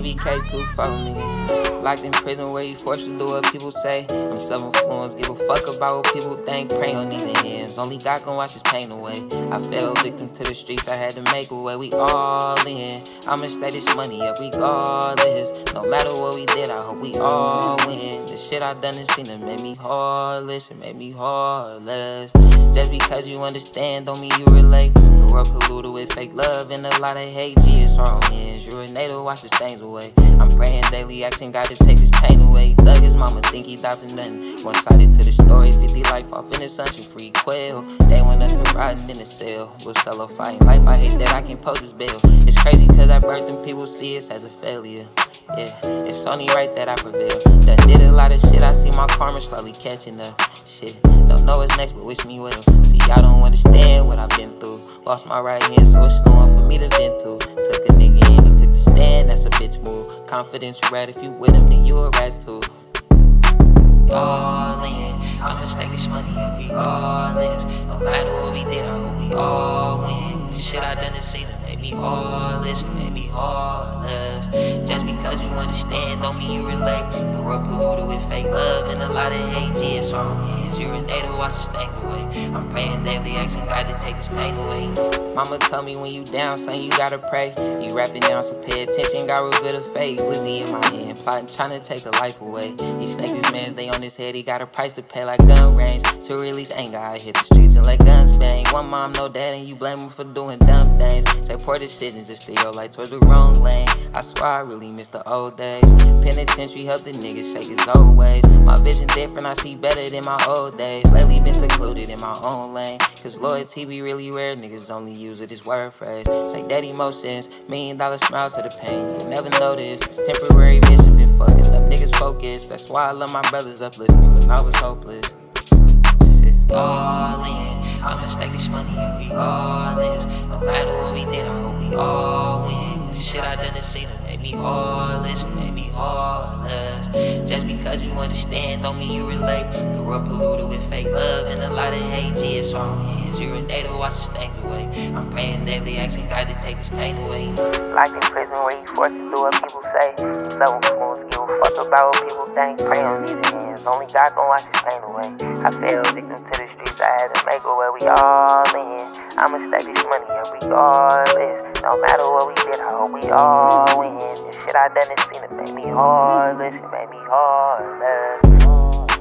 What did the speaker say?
BK too fuck. Locked in prison where you forced to do what people say. I'm self-influenced, give a fuck about what people think. Pray on these hands, only God can wash his pain away. I fell victim to the streets, I had to make a way. We all in. I'ma stay this money up regardless. No matter what we did, I hope we all win. The shit I done and seen it made me heartless, it made me heartless. Just because you understand don't mean you relate. The world polluted with fake love and a lot of hate. GSR on hands, you're a native, wash the stains away. I'm praying daily, asking God to take this pain away. Thug his mama think he died for nothing. One sided to the story, 50 life off in the sunshine, free quail. They went up to riding in the cell. With solo fighting life, I hate that I can't post this bail. It's crazy cause I birthed and people see us as a failure. Yeah, it's only right that I prevail. Done did a lot of shit, I see my karma slowly catching up. Shit, don't know what's next, but wish me well. See, y'all don't understand what I've been through. Lost my right hand, so it's no one for me to vent to. Took a nigga in, he took the stand, move. Rat, if you with him, then you a rat too. All in, I'ma stack this money up regardless. No matter what we did, I hope we all win. The shit I done and seen me heartless, it made me heartless. Just because you understand don't mean you relate. The world polluted with fake love and a lot of hate. GSR on hands, you're a native, watch the stains away. I'm praying daily, asking God to take this pain away. Mama told me when you down, son, you gotta pray. You rapping down, so pay attention, got real bit of faith. Lizzie in my hand, plotting, trying to take a life away. He snakes his mans, they on his head, he got a price to pay like gun range. To release anger, I hit the streets and let guns bang. One mom, no dad, and you blame him for doing dumb things. Say poor decisions, just steer your light towards the wrong lane. I swear I really miss the old days. Penitentiary help the nigga shake his old ways. My vision different, I see better than my old days. Lately been secluded in my own lane. Cause loyalty be really rare, niggas only use it as word phrase. Say that emotions, million dollar smiles to the pain. You never notice, it's temporary vision been fucking up niggas focused. That's why I love my brothers uplifting when I was hopeless. All win. The shit I done seen it made me heartless, it made me heartless. Just because you understand don't mean you relate. The world polluted with fake love and a lot of hate. GSR on hands, you're a native, watch the stains away. I'm praying daily, asking God to take this pain away. Life in prison where you forced to do what people say. Seven fools give a fuck about what people think. Pray on these hands, only God can wash his pain away. I fell victim to the streets, I had to make a way. We all in. I'ma stack this money and regardless. No matter what we did, I hope we all win. The shit I done has been it made me heartless, it made me heartless.